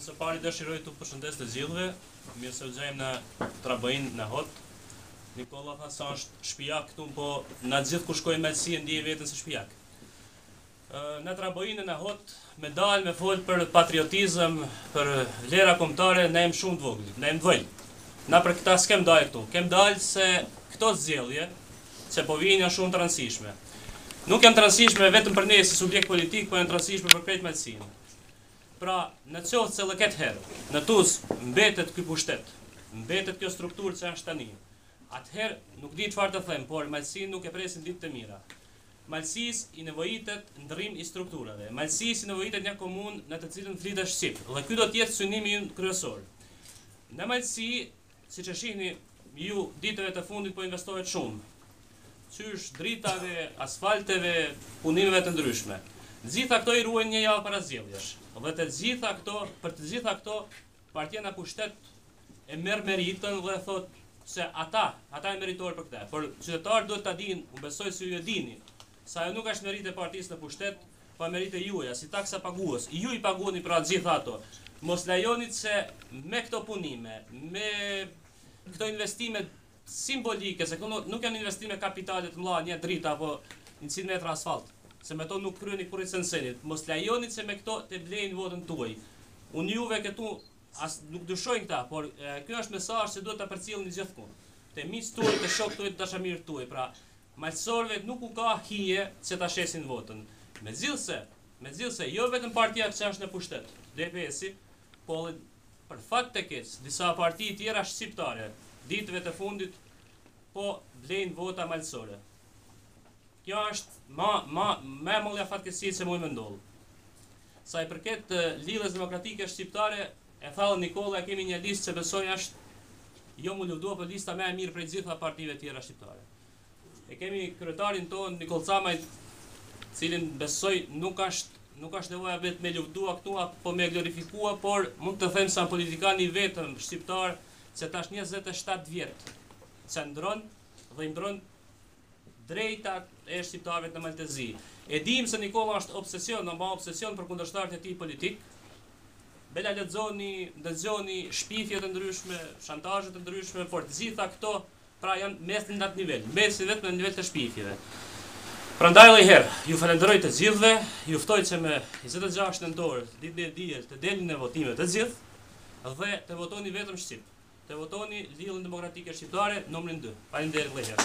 Së pari dëshiroj t'u përshëndes të gjithëve, mirë se u gjejmë në Traboin në Hot. Nikolla tha se është shpijak këtu, po unë gjithë ku shkoj në Malësi e ndiej veten si shpijak. Në Traboin në Hot me dalë me fol për patriotizëm, për vlera kombëtare, ne jemi shumë të vegjël, ne jemi vëllë. Na për këta s'kem dalë këtu, kem dalë se këto zgjedhje që po vijnë janë shumë të rëndësishme. Nuk janë të rëndësishme vetëm për ne si subjekt politik, po janë të rëndësishme për krejt Malësinë. Pra, në qoftë se edhe ketë herë, në Tuzë mbetet ky pushtet, mbetet kjo strukturë që është tani, atëherë nuk di çfarë të them, por Malësinë nuk e presin ditë të mira. Malësisë i nevojitet ndrrim i strukturave. Malësisë i nevojitet një komunë në të cilën flitet shqip, dhe ky do të jetë synimi ynë kryesor. Në Malësi Siç e shihni ju ditëve të fundit po investohet shumë. Qysh dritave, asfalteve, punimeve të ndryshme. Të gjitha këto i ruajnë një javë para zgjedhjesh. Dhe të gjitha këto, për të gjitha këto partia në pushtet e merr meritën dhe thotë se ata, ata e meritojnë për këtë. Por qytetarët duhet ta dinë, unë besoj se ju e dini, Se ajo nuk është meritë e partisë në pushtet, po meritë e juaja, si taksapagues. Ju i paguani pra gjitha ato. Mos lejonit se me këto punime, me këto investime simbolike, se këto nuk janë investime kapitale të mëdha, një dritë apo njëqind metra asfalt, se me to nuk kryeni kurrë sen senit. Mos lejonit se me këto të blejnë votën tuaj. Unë juve këtu as nuk dyshoj në këta, por ky është mesazh që duhet ta përcjellni gjithkund. Te miqtë tuaj, te shokët tuaj, te dashamirët tuaj, pra Malësorëvet nuk u ka hije qe ta shesin votën. Megjithëse, megjithëse, jo vetëm partia qe është në pushtet, DPS-i, po dhe, për fat te keq, disa parti tjera shqiptare, ditëve të fundit po blejnë vota malësore. Kjo është ma, ma, ma e madhja fatkeqësi qe mund me ndodhë. Sa i përket Lidhjes Demokratike Shqiptare, e tha dhe Nikolla, kemi një listë qe besoj është, jo m'u lavdua, po lista ma e mirë prej gjitha partive tjera shqiptare. E kemi kryetarin tonë Nikoll Camaj, cilin besoj nuk është nuk është nevoja vetë me lavdua këtu apo po me glorifikua, por mund të them se asht politikan i vetëm shqiptar që tash 27 vjet qëndron dhe i mbron drejtat e shqiptarëve në Mal të Zi. E dimë se Nikolla është obsesion, ama obsesion për kundërshtarët e tij politik. Bela lexoni, ndëgjoni shpifjet e ndryshme, shantazhet e ndryshme, por të gjitha këto Pra jesin n'at nivel, jesin vetëm në nivel të shpifjeve. Prandaj edhe herë, ju falenderoj të gjithëve, ju ftoj që me 26 nëntor, ditën e diel, të delni në votime të gjithë, dhe të votoni vetëm Shqip. Të votoni Lidhjen Demokratike Shqiptare, numrin dy. Faleminderit edhe herë.